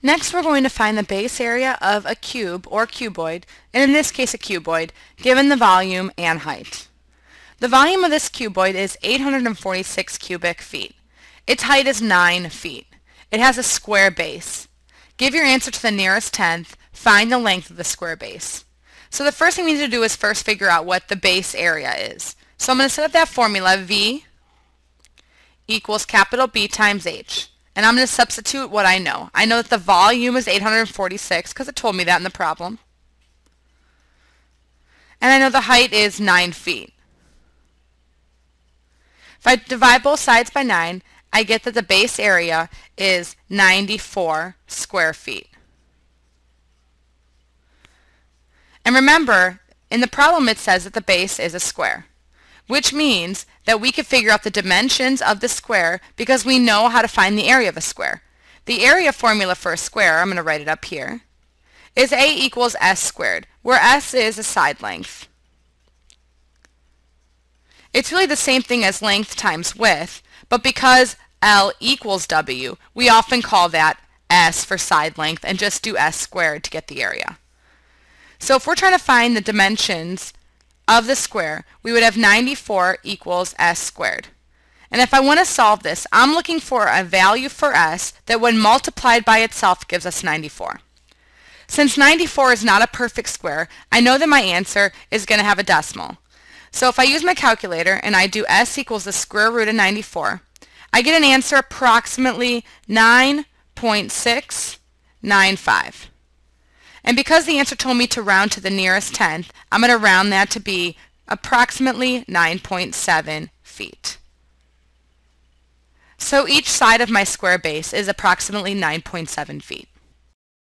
Next we're going to find the base area of a cube or cuboid, and in this case a cuboid, given the volume and height. The volume of this cuboid is 846 cubic feet. Its height is 9 feet. It has a square base. Give your answer to the nearest tenth, find the length of the square base. So the first thing we need to do is first figure out what the base area is. So I'm going to set up that formula V equals capital B times H. And I'm going to substitute what I know. I know that the volume is 846 because it told me that in the problem. And I know the height is 9 feet. If I divide both sides by 9, I get that the base area is 94 square feet. And remember, in the problem it says that the base is a square which means that we can figure out the dimensions of the square because we know how to find the area of a square. The area formula for a square, I'm going to write it up here, is A equals S squared, where S is a side length. It's really the same thing as length times width, but because L equals W, we often call that S for side length and just do S squared to get the area. So if we're trying to find the dimensions of the square, we would have 94 equals s squared. And if I want to solve this, I'm looking for a value for s that when multiplied by itself gives us 94. Since 94 is not a perfect square, I know that my answer is going to have a decimal. So if I use my calculator and I do s equals the square root of 94, I get an answer approximately 9.695. And because the answer told me to round to the nearest tenth, I'm going to round that to be approximately 9.7 feet. So each side of my square base is approximately 9.7 feet.